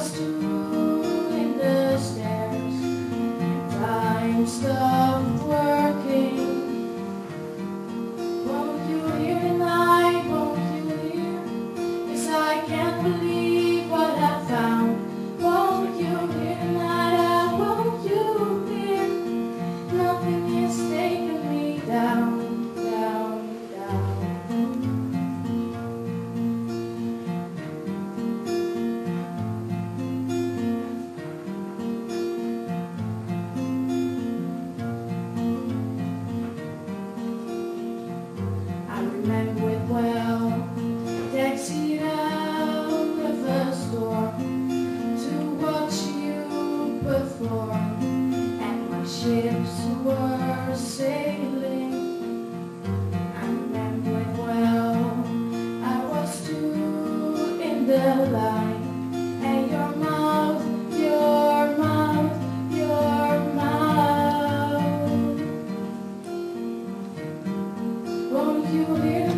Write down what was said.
just room in the stairs and time stopped working. Won't you hear tonight? Won't you hear? Yes, I can't believe. ships were sailing. I remember well. I was too in the light. And your mouth, your mouth, your mouth. Won't you hear